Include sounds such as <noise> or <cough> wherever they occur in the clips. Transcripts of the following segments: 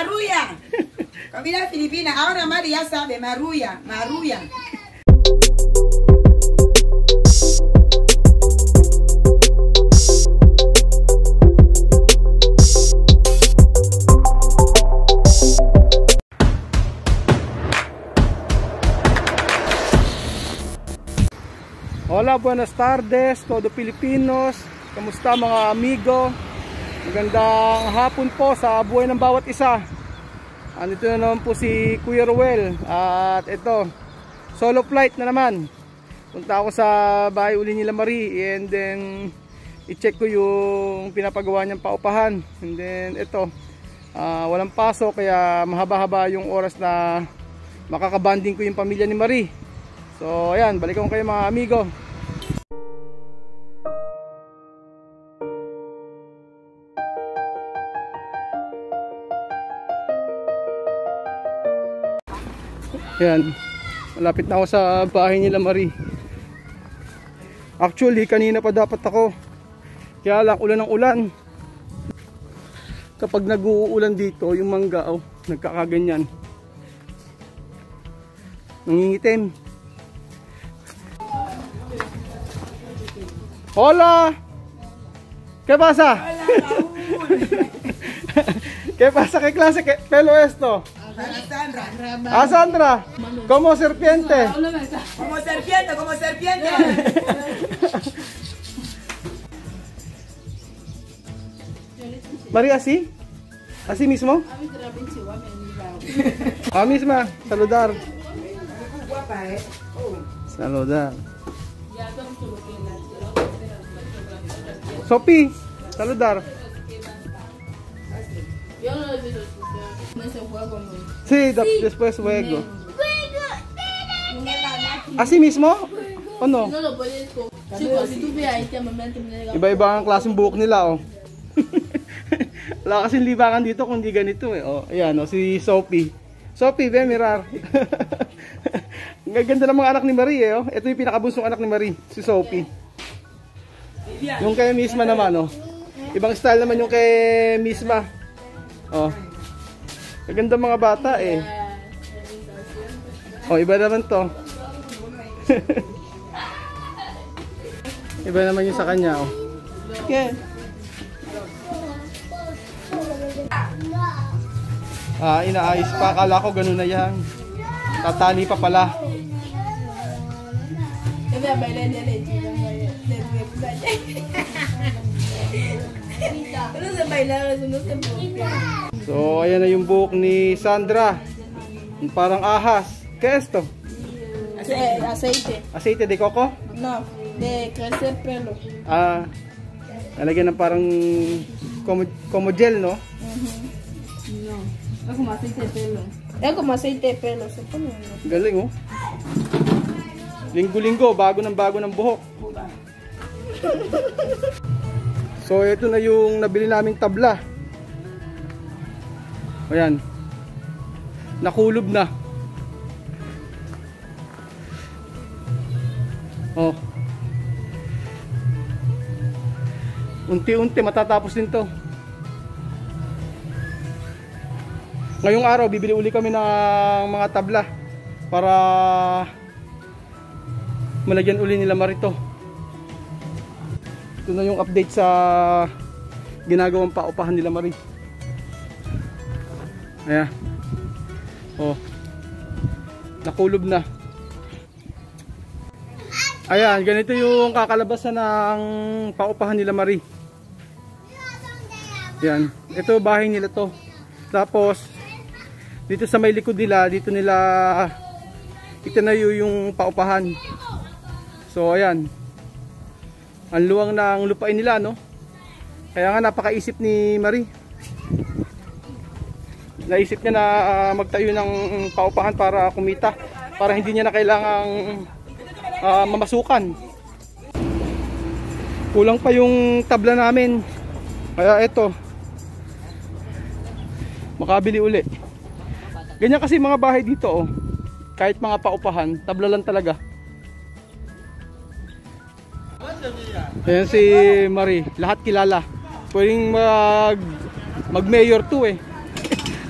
Maruya. Kabila Filipina. Ahora Mari ya sabe. Maruya. Maruya. Hola, buenas tardes, todo Pilipinos. Kamusta mga amigo? Magandang hapon po sa buhay ng bawat isa. Andito na naman po si Kuya Ruel. At ito, solo flight na naman. Punta ako sa bahay uli nila Marie and then i-check ko yung pinapagawa niyang paupahan. And then ito, ah, walang pasok kaya mahaba-haba yung oras na makakabanding ko yung pamilya ni Marie. So ayan, balikan ko kayo mga amigo. Ayan, malapit na ako sa bahay nila Marie. Actually, kanina pa dapat ako. Kaya lang, ulan ng ulan. Kapag nag-uulan dito, yung mangga, oh, nagkakaganyan. Nangingitim. Hola! ¿Qué pasa? ¿Qué <laughs> pasa? ¿Qué clase qué pelo esto? Sandra. Ah, Sandra, como serpiente. Como serpiente, como serpiente. María, ¿así? ¿Así mismo? Ah, misma, saludar. Guapa, eh. Saludar. Sopi, saludar. Yo no en ese juego, no. Sí, da- después luego. ¿Así mismo? ¿O no? No lo puedes <laughs> con... Chicos, si tú ves ahí, te mamá te me Iba-iba ang klaseng buhok nila, oh. Wala kasing libangan dito kung di ganito, eh. Oh, ayan, oh, si Sophie. Sophie, be, mirar. <laughs> Ang gaganda ng mga anak ni Marie, eh, oh. Ito yung pinakabunsong anak ni Marie, si Sophie. Yung kay Misma naman, oh. Ibang style naman yung kay Misma. Oh. Gaganda mga bata, eh. Oh, iba naman to. <laughs> iba naman yung sa kanya, oh. Okay. Ah, inaayos pa. Akala ko ganun na yan. Tatali pa pala. Yo voy a bailar en el hecho. No sé bailar, So, ayan na yung buhok ni Sandra. Yung Parang ahas. ¿Qué es esto? Eh, aceite. Aceite de coco? No, de crecer pelo. Ah, nalagyan ng parang como, como gel, no? No, es como aceite de pelo. Es como aceite de pelo, se pone. ¿no? Galing, oh. Linggo-linggo, bago ng bago ng buhok. So, ito na yung nabili naming tabla. Ayan. Nakulob na. Oh. Unti-unti matatapos din to. Ngayong araw, bibili uli kami ng mga tabla para malagyan uli nila marito. Ito na yung update sa ginagawang paupahan nila Marie. Ayan. Oh. Nakulob na. Ayan, ganito yung kakalabasan ng paupahan nila Marie. Yan. Ito bahay nila to. Tapos dito sa may likod nila, dito nila itinayo yung paupahan. So ayan. Ang luwang ng lupain nila, no? Kaya nga napakaisip ni Marie. Naisip niya na ah, magtayo ng paupahan para kumita. Para hindi niya na kailangang ah, mamasukan. Kulang pa yung tabla namin. Kaya eto. Makabili uli. Ganyan kasi mga bahay dito, oh. Kahit mga paupahan, tabla lang talaga. Ayan si Marie, lahat kilala. Pwedeng mag mag-mayor to eh.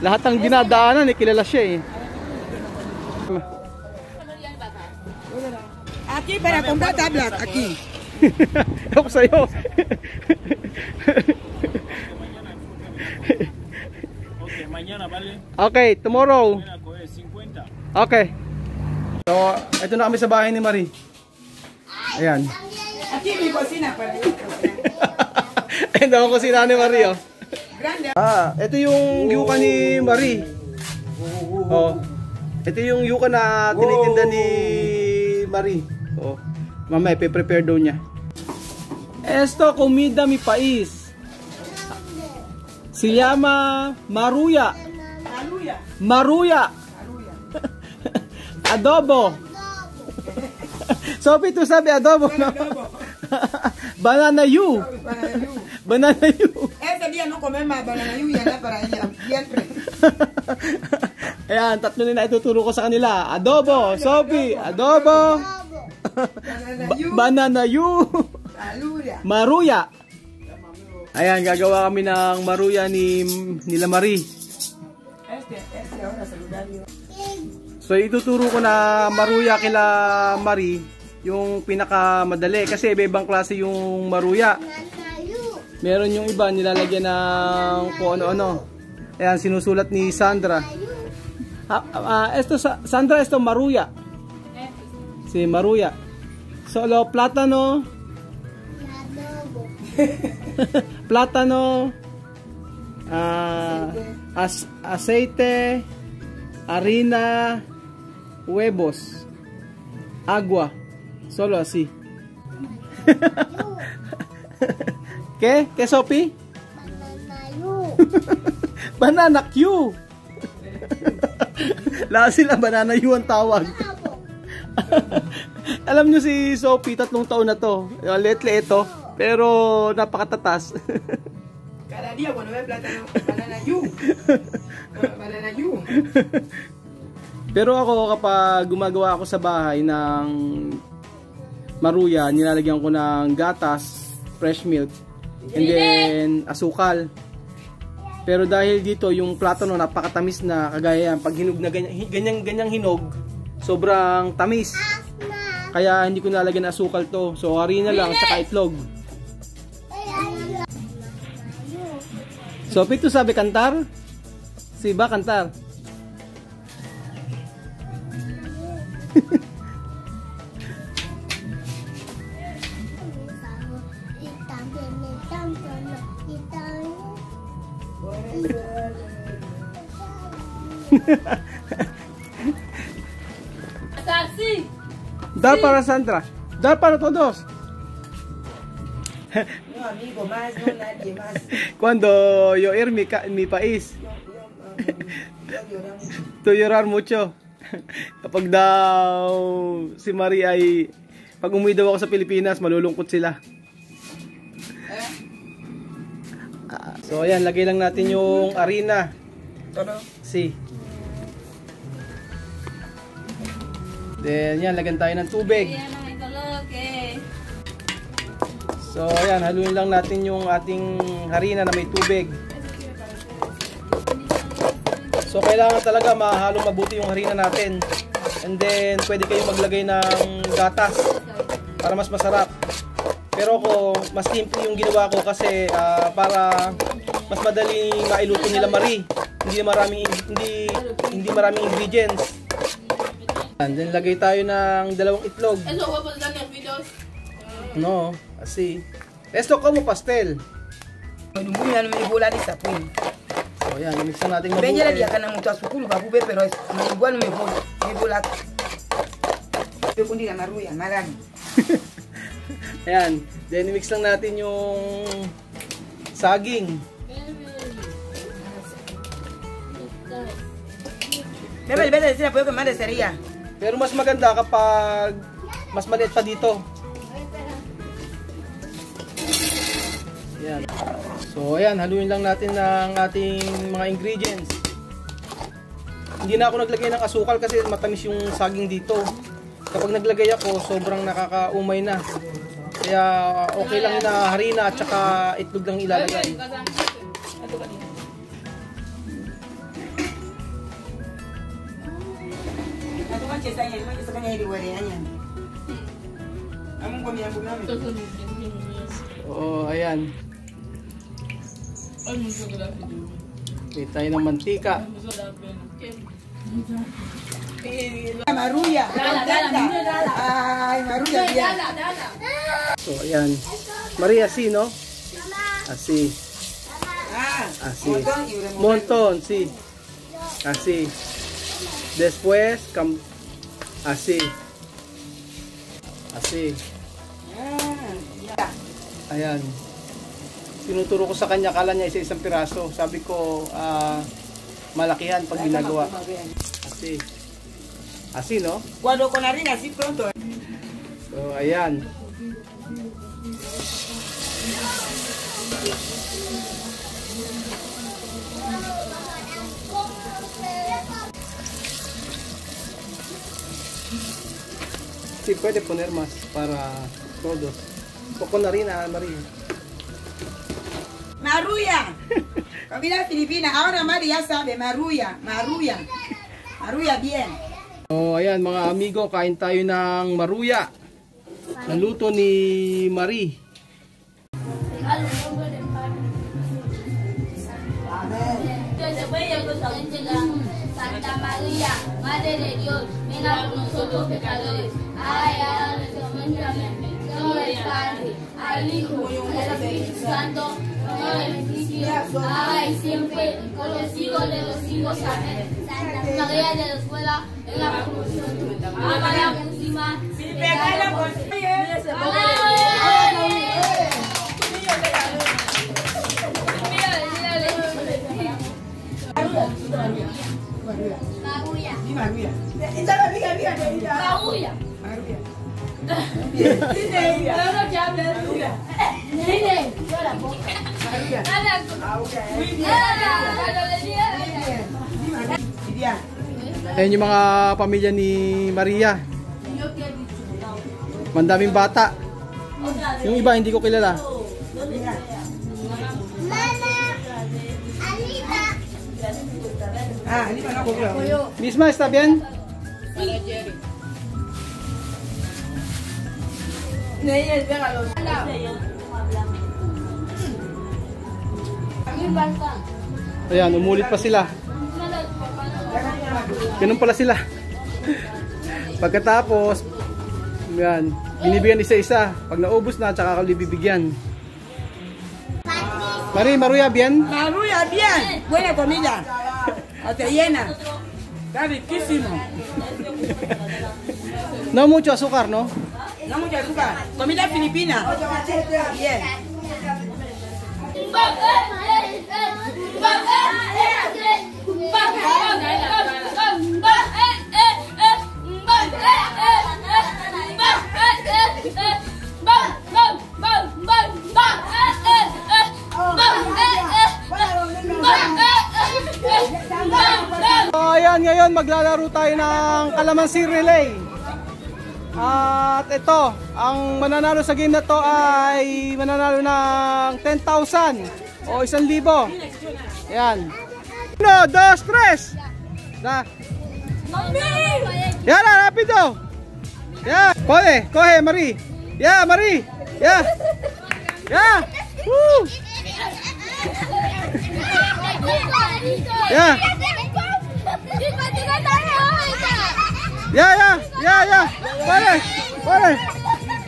Lahat ng dinadaanan eh, kilala siya eh. Aquí para comprar tablas, aquí. Ako sa'yo. Ok, mañana vale okay, tomorrow. una coger 50. Okay. So, ito na kami sa bahay ni Marie. Ayan. Aquí mi cocina para. <laughs> Ito ako si Nani Marie, oh. Grande. Ah, ito yung yuka ni Marie. Oh. Ito yung yuka na tinitinda ni Marie. Oh. Mamaya, pe-prepare daw niya. Esto, comida mi país. Se llama maruya. Maruya. Aleluya. Adobo. <laughs> Sophie, tú sabe adobo, no? <laughs> Banana you. Banana you. Ese día no comer más banana you y anda para ella. Siempre. <laughs> Ayan, tatlo na ituturo ko sa kanila. Adobo, Sophie, adobo, Banana Aleluya. maruya. Ayan, gagawa kami ng maruya ni nila Marie. So ituturo ko na maruya kila Marie yung pinakamadali kasi iba-ibang klase yung maruya. Meron yung iba nilalagyan ng kung ano-ano. Ayan, sinusulat ni Sandra. Ah, ah, esto, Sa- Sandra, esto maruya. Si maruya. Solo plátano. <laughs> plátano. ah, as- aceite. Harina. Huevos. Agua. Solo así. <laughs> ¿Qué? ¿Qué, Sopi? Banana Q. <laughs> Lahat sila banana U ang tawag. <laughs> Alam nyo si Sophie, tatlong taon na to. Liit-liit ito, pero napakatatas. Cada día cuando ve plátano, banana you. <laughs> banana you. pero ako kapag gumagawa ako sa bahay ng maruya, nilalagyan ko ng gatas, fresh milk, and then asukal. Pero dahil dito yung plátano napakatamis na kagaya yan, pag hinog na ganyan, ganyang hinog, sobrang tamis. Kaya hindi ko nalagyan ng asukal to. So harina lang tsaka itlog. So pito sabi kantar? Si ba kantar? Así. Dar para Sandra. Dar para todos. No amigo más, no nadie más. Cuando yo ir mi, mi país. <laughs> Yo lloré mucho. to llorar mucho. Kapag daw si Marie ay pag umuwi daw ako sa Pilipinas, malulungkot sila. Ah, So ayan, lagay lang natin yung harina. Todo. Si. Then yan, lagyan tayo ng tubig. Yan ang ikoloke. So ayan, haluin lang natin yung ating harina na may tubig. So kailangan talaga mahalong mabuti yung harina natin. And then pwede kayong maglagay ng gatas para mas masarap. Pero ako, mas simple yung ginawa ko kasi ah, para mas madali mailuto nila Marie. Hindi maraming hindi hindi maraming ingredients. And then lagay tayo ng dalawang itlog. Voy a poner en videos. No, así. Esto como pastel. Dumbuya no me bola de sapun. So yan, mix na natin Benye la mabuti. dia kana mutu asukulu babu be pero es igual me bola. Me bola. Yo kundi la maruya, malani. <laughs> Ayan, then mix lang natin yung saging. Bebe, el verde decir apoyo que más sería. Pero mas maganda kapag mas maliit pa dito. Ayan. So ayan, haluin lang natin ng ating mga ingredients. Hindi na ako naglagay ng asukal kasi matamis yung saging dito. Kapag naglagay ako, sobrang nakakaumay na. Kaya okay lang na harina at saka itlog lang ilalagay. Nya mo chesa kanya ili wale anya. Amungo mi yangu nami Oo, ayan. Bili tayo ng mantika. maruya. Ay maruya bien So, ayan. Maria, así, ¿no? Así. ah remover Montón, sí. Así. Después, cam así. Así. ah ya Ayan. Tinuturo ko sa kanya, kala niya isa-isang piraso. Sabi ko, ah, malakihan pag ginagawa. Así. Así, no? cuando con harina así pronto So, ayan. Sí, puede poner más para todos. Poco na rin, ah, Maria. Maruya. Familia Filipina. Ahora Mari ya sabe. Maruya. Maruya. Maruya bien. Oh, ayan mga amigo, kain tayo ng maruya. Naluto ni Marie. Santa Madre de Dios, ven a nosotros pecadores, ay, a nuestra Padre, al Hijo, al Espíritu Santo, no ay, siempre, con los hijos de los hijos, amén. Santa María de la Escuela, en la Ama la la Nene, llora poco. Maruya. Vivian. Ayan yung mga pamilya ni Maria. Mandaming bata. Yung iba hindi ko kilala. Ah, ini mana aku bilang. Misma, está bien? Ayan, umulit pa sila. Ganun pala sila. Pagkatapos, yan, binibigyan isa-isa. Pag naubos na, tsaka ka bibigyan. Mari, Maruya, bien? Maruya bien. Buena comida. O te llena. Está riquísimo. No mucho azúcar, no? Comida filipina. Bien. So, ayan, ngayon maglalaro tayo ng kalamansi relay. At ito, ang mananalo sa game na to ay mananalo ng 10,000 o 1,000. Ayan. Uno, dos, tres. Na. Yan rapido. Ya, pode, coge, Mari. Ya, Mari. Ya. Ya. Woo. <laughs> Ya. Ya, ya, ya, ya. Pare, pare,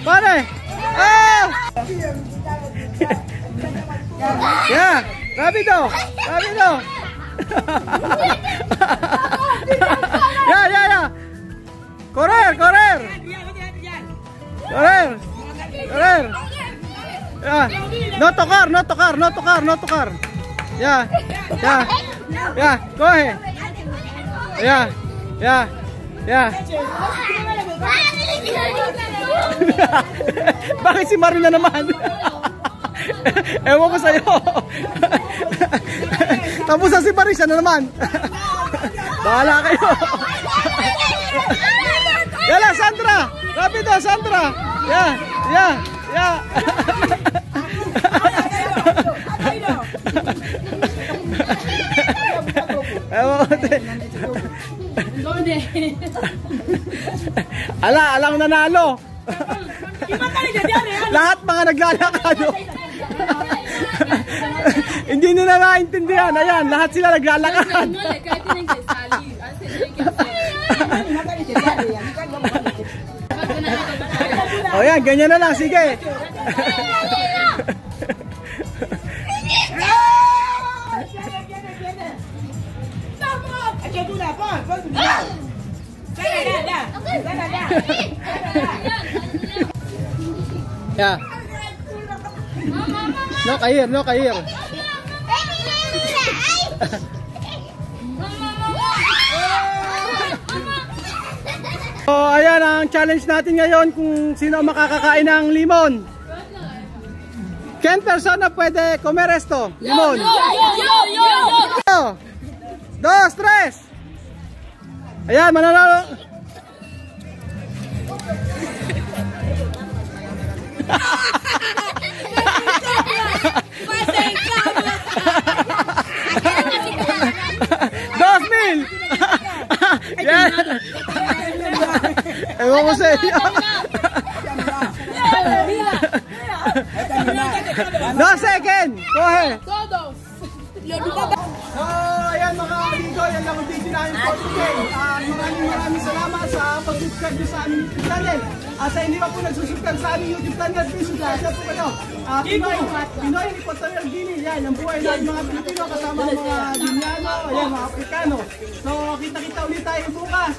pare. Ah. <laughs> ya, rápido, rápido. <laughs> ya, ya, ya. Correr, correr. Correr. Correr. Ya. No tocar, no tocar, no tocar, no tocar. Ya. Ya. Ya, coge. Ya. Ya. Ya. <laughs> Bakit si Maru na naman? <laughs> Ewan ko sa'yo. Tapos na si Marisa na naman. Bahala kayo. Yala, Sandra! Rapido, Sandra! Ya, ya, ya. Ewan ko. Ala, alang nanalo. Lahat mga naglalakad. oh. Hindi nila naintindihan. Ayan, lahat sila naglalakad. O yan, ganyan na lang. Sige. Yeah. No kahir, no kahir. So, ayan ang challenge natin ngayon kung sino makakakain ng limon. Ken persona pwede comer esto? Limon. Uno, dos, tres. Ayan, mananalo. Dos mil! Yan! Ewan ko sa iyo. No second! Go ahead! So, ayan mga amigo, yan lang ang video namin for today. Ah, maraming maraming salamat sa pag-subscribe sa aming YouTube channel. At sa hindi pa po nagsusubscribe sa aming YouTube channel, please subscribe po kayo. Ah, Pinoy, Pinoy Equatorial Guinea, yan, ang buhay natin mga Pilipino kasama ang mga Guineano, ayan, mga Afrikano. So, kita-kita ulit tayo bukas.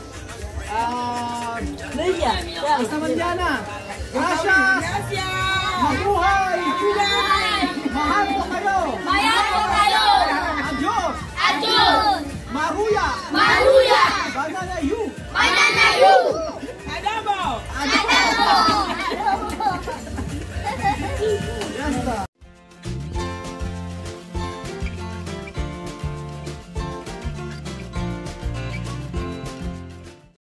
Ah, basta manjana. Gracias! Mabuhay! Mahal ko kayo! Adios! Maruya! Maruya! Banana you! Banana you! Adamo! Adamo!